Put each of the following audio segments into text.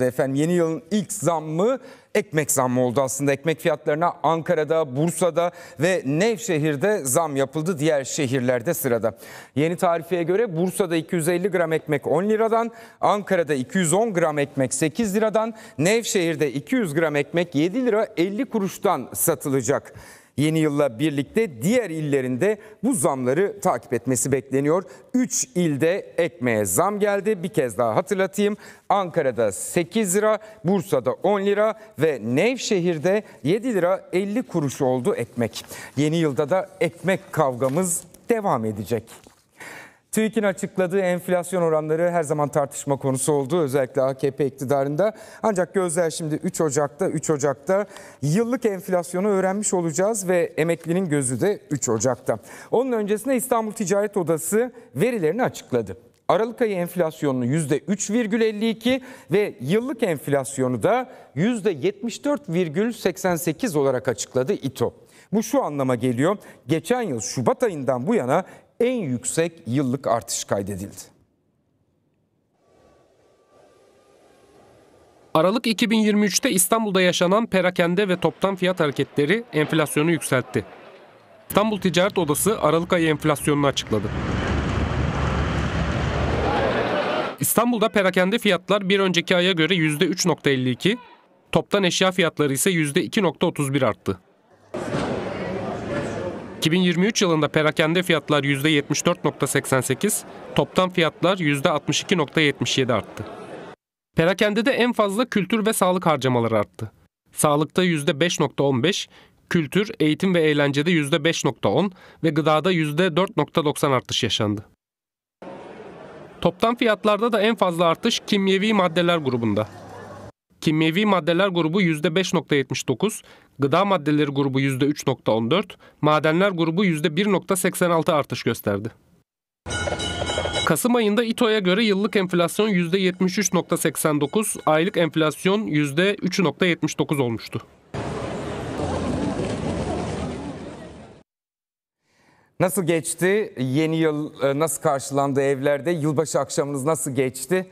Efendim yeni yılın ilk zammı ekmek zammı oldu aslında. Ekmek fiyatlarına Ankara'da, Bursa'da ve Nevşehir'de zam yapıldı. Diğer şehirlerde sırada. Yeni tarifeye göre Bursa'da 250 gram ekmek 10 liradan, Ankara'da 210 gram ekmek 8 liradan, Nevşehir'de 200 gram ekmek 7 lira 50 kuruştan satılacak. Yeni yılla birlikte diğer illerinde bu zamları takip etmesi bekleniyor. 3 ilde ekmeğe zam geldi. Bir kez daha hatırlatayım. Ankara'da 8 lira, Bursa'da 10 lira ve Nevşehir'de 7 lira 50 kuruş oldu ekmek. Yeni yılda da ekmek kavgamız devam edecek. TÜİK'in açıkladığı enflasyon oranları her zaman tartışma konusu oldu. Özellikle AKP iktidarında. Ancak gözler şimdi 3 Ocak'ta 3 Ocak'ta yıllık enflasyonu öğrenmiş olacağız ve emeklinin gözü de 3 Ocak'ta. Onun öncesinde İstanbul Ticaret Odası verilerini açıkladı. Aralık ayı enflasyonunu %3,52 ve yıllık enflasyonu da %74,88 olarak açıkladı İTO. Bu şu anlama geliyor. Geçen yıl Şubat ayından bu yana en yüksek yıllık artış kaydedildi. Aralık 2023'te İstanbul'da yaşanan perakende ve toptan fiyat hareketleri enflasyonu yükseltti. İstanbul Ticaret Odası Aralık ayı enflasyonunu açıkladı. İstanbul'da perakende fiyatlar bir önceki aya göre %3.52, toptan eşya fiyatları ise %2.31 arttı. 2023 yılında perakende fiyatlar %74.88, toptan fiyatlar %62.77 arttı. Perakende de en fazla kültür ve sağlık harcamaları arttı. Sağlıkta %5.15, kültür, eğitim ve eğlencede %5.10 ve gıdada %4.90 artış yaşandı. Toptan fiyatlarda da en fazla artış kimyevi maddeler grubunda. Kimyevi maddeler grubu %5.79, gıda maddeleri grubu %3.14, madenler grubu %1.86 artış gösterdi. Kasım ayında İTO'ya göre yıllık enflasyon %73.89, aylık enflasyon %3.79 olmuştu. Nasıl geçti? Yeni yıl e, nasıl karşılandı evlerde? Yılbaşı akşamınız nasıl geçti?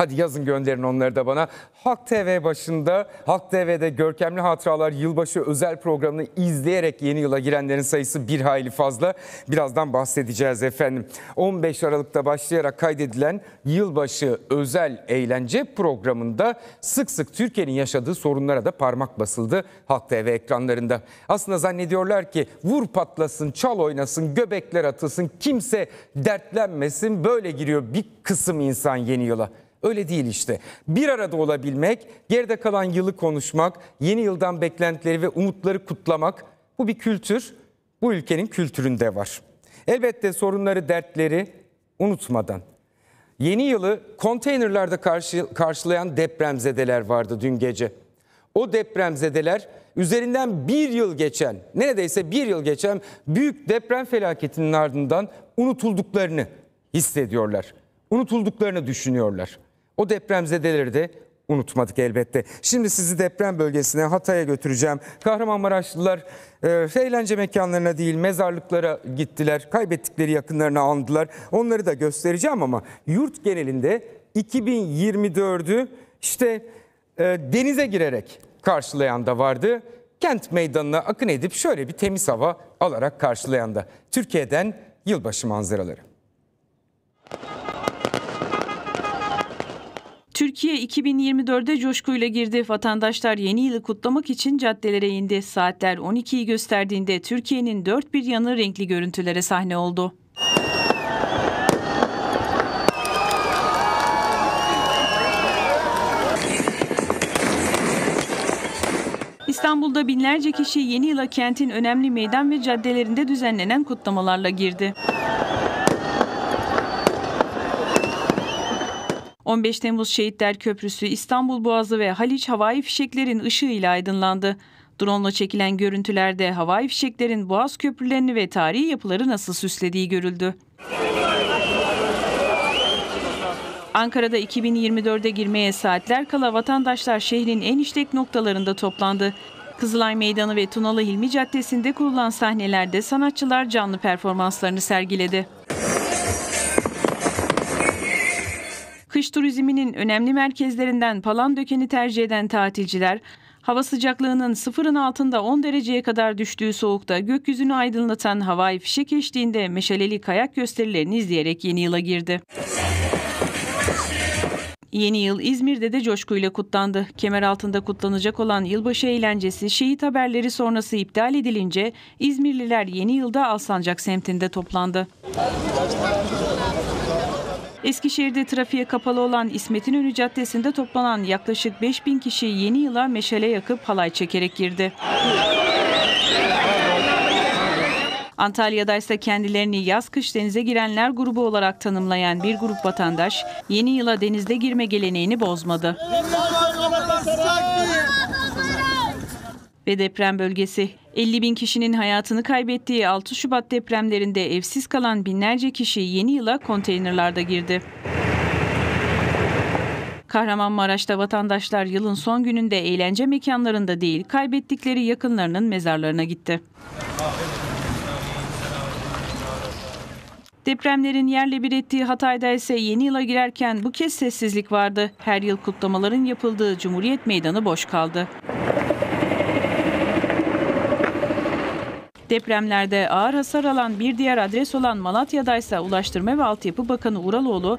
Hadi yazın gönderin onları da bana. Halk TV başında, Halk TV'de Görkemli Hatıralar Yılbaşı özel programını izleyerek yeni yıla girenlerin sayısı bir hayli fazla. Birazdan bahsedeceğiz efendim. 15 Aralık'ta başlayarak kaydedilen Yılbaşı özel eğlence programında sık sık Türkiye'nin yaşadığı sorunlara da parmak basıldı Halk TV ekranlarında. Aslında zannediyorlar ki vur patlasın, çal oynasın, göbekler atılsın, kimse dertlenmesin böyle giriyor bir kısım insan yeni yıla. Öyle değil işte. Bir arada olabilmek, geride kalan yılı konuşmak, yeni yıldan beklentileri ve umutları kutlamak bu bir kültür. Bu ülkenin kültüründe var. Elbette sorunları, dertleri unutmadan. Yeni yılı konteynerlarda karşı, karşılayan depremzedeler vardı dün gece. O depremzedeler üzerinden bir yıl geçen, neredeyse bir yıl geçen büyük deprem felaketinin ardından unutulduklarını hissediyorlar. Unutulduklarını düşünüyorlar. O depremzedeleri de unutmadık elbette. Şimdi sizi deprem bölgesine Hatay'a götüreceğim. Kahramanmaraşlılar e, eğlence mekanlarına değil mezarlıklara gittiler. Kaybettikleri yakınlarını andılar. Onları da göstereceğim ama yurt genelinde 2024'ü işte e, denize girerek karşılayan da vardı. Kent meydanına akın edip şöyle bir temiz hava alarak karşılayan da. Türkiye'den yılbaşı manzaraları. Türkiye 2024'de coşkuyla girdi. Vatandaşlar yeni yılı kutlamak için caddelere indi. Saatler 12'yi gösterdiğinde Türkiye'nin dört bir yanı renkli görüntülere sahne oldu. İstanbul'da binlerce kişi yeni yıla kentin önemli meydan ve caddelerinde düzenlenen kutlamalarla girdi. 15 Temmuz Şehitler Köprüsü, İstanbul Boğazı ve Haliç havai fişeklerin ışığıyla aydınlandı. Drone çekilen görüntülerde havai fişeklerin boğaz köprülerini ve tarihi yapıları nasıl süslediği görüldü. Ankara'da 2024'e girmeye saatler kala vatandaşlar şehrin en işlek noktalarında toplandı. Kızılay Meydanı ve Tunalı Hilmi Caddesi'nde kurulan sahnelerde sanatçılar canlı performanslarını sergiledi. Kış turizminin önemli merkezlerinden Palandöken'i tercih eden tatilciler, hava sıcaklığının sıfırın altında 10 dereceye kadar düştüğü soğukta gökyüzünü aydınlatan havai fişek eşliğinde meşaleli kayak gösterilerini izleyerek yeni yıla girdi. Yeni yıl İzmir'de de coşkuyla kutlandı. Kemer altında kutlanacak olan yılbaşı eğlencesi şehit haberleri sonrası iptal edilince İzmirliler yeni yılda Alsancak semtinde toplandı. Eskişehir'de trafiğe kapalı olan İsmet İnönü Caddesi'nde toplanan yaklaşık 5000 kişi yeni yıla meşale yakıp halay çekerek girdi. Antalya'da ise kendilerini yaz kış denize girenler grubu olarak tanımlayan bir grup vatandaş yeni yıla denizde girme geleneğini bozmadı. Ve deprem bölgesi 50 bin kişinin hayatını kaybettiği 6 Şubat depremlerinde evsiz kalan binlerce kişi yeni yıla konteynerlarda girdi. Kahramanmaraş'ta vatandaşlar yılın son gününde eğlence mekanlarında değil, kaybettikleri yakınlarının mezarlarına gitti. Depremlerin yerle bir ettiği Hatay'da ise yeni yıla girerken bu kez sessizlik vardı. Her yıl kutlamaların yapıldığı Cumhuriyet Meydanı boş kaldı. Depremlerde ağır hasar alan bir diğer adres olan Malatya'da ise Ulaştırma ve Altyapı Bakanı Uraloğlu,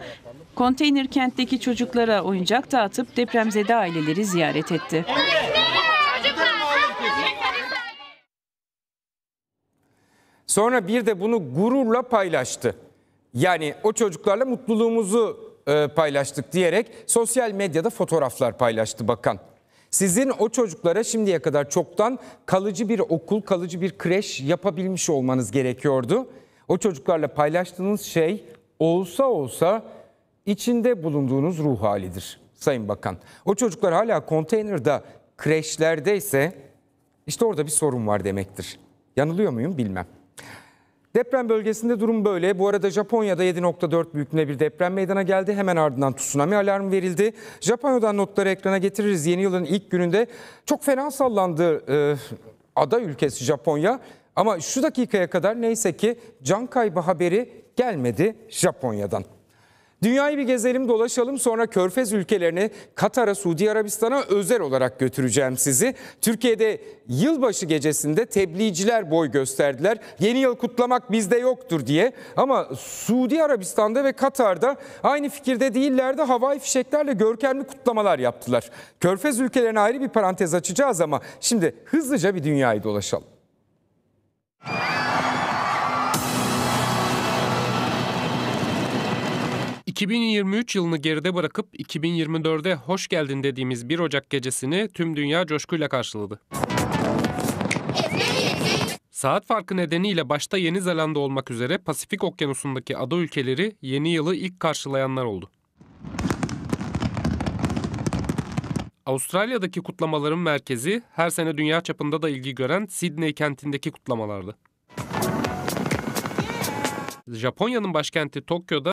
konteyner kentteki çocuklara oyuncak dağıtıp depremzede aileleri ziyaret etti. Sonra bir de bunu gururla paylaştı. Yani o çocuklarla mutluluğumuzu e, paylaştık diyerek sosyal medyada fotoğraflar paylaştı bakan. Sizin o çocuklara şimdiye kadar çoktan kalıcı bir okul, kalıcı bir kreş yapabilmiş olmanız gerekiyordu. O çocuklarla paylaştığınız şey olsa olsa içinde bulunduğunuz ruh halidir Sayın Bakan. O çocuklar hala konteynerde, kreşlerdeyse işte orada bir sorun var demektir. Yanılıyor muyum bilmem. Deprem bölgesinde durum böyle. Bu arada Japonya'da 7.4 büyüklüğünde bir deprem meydana geldi. Hemen ardından tsunami alarmı verildi. Japonya'dan notları ekrana getiririz. Yeni yılın ilk gününde çok fena sallandı e, ada ülkesi Japonya. Ama şu dakikaya kadar neyse ki can kaybı haberi gelmedi Japonya'dan. Dünyayı bir gezelim dolaşalım sonra Körfez ülkelerine Katar'a, Suudi Arabistan'a özel olarak götüreceğim sizi. Türkiye'de yılbaşı gecesinde tebliğciler boy gösterdiler. Yeni yıl kutlamak bizde yoktur diye. Ama Suudi Arabistan'da ve Katar'da aynı fikirde değillerdi. Havai fişeklerle görkemli kutlamalar yaptılar. Körfez ülkelerine ayrı bir parantez açacağız ama şimdi hızlıca bir dünyayı dolaşalım. ...2023 yılını geride bırakıp 2024'e hoş geldin dediğimiz 1 Ocak gecesini tüm dünya coşkuyla karşıladı. Saat farkı nedeniyle başta Yeni Zelanda olmak üzere Pasifik Okyanusu'ndaki ada ülkeleri yeni yılı ilk karşılayanlar oldu. Avustralya'daki kutlamaların merkezi her sene dünya çapında da ilgi gören Sydney kentindeki kutlamalardı. Japonya'nın başkenti Tokyo'da